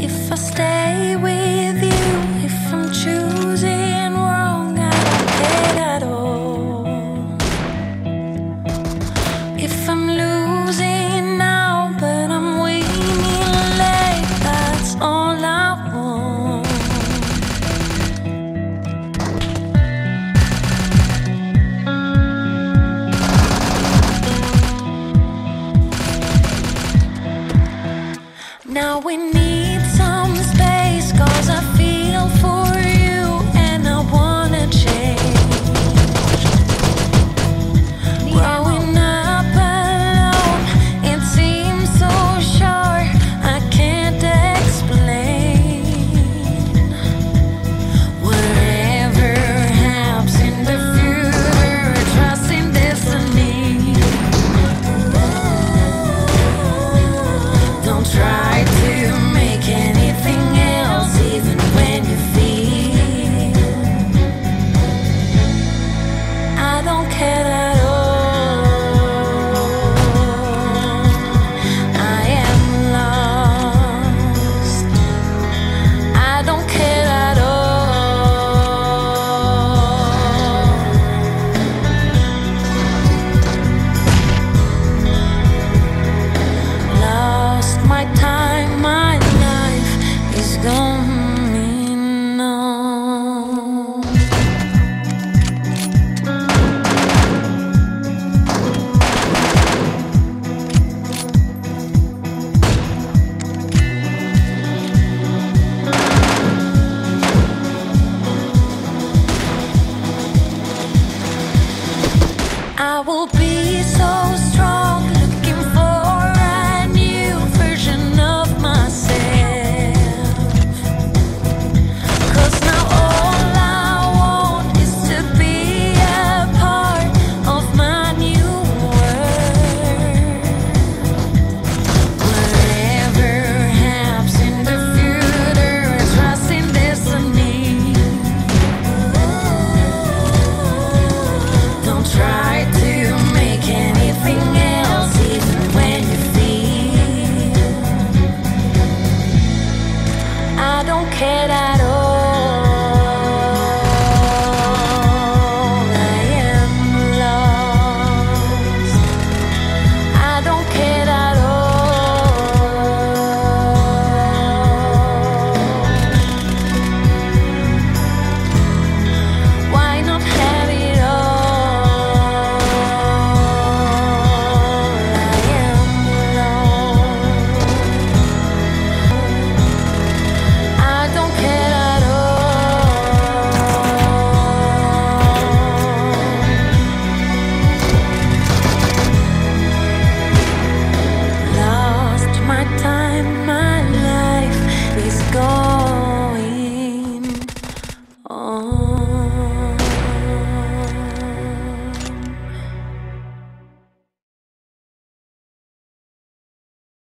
If I stay now we know. I will be so strong.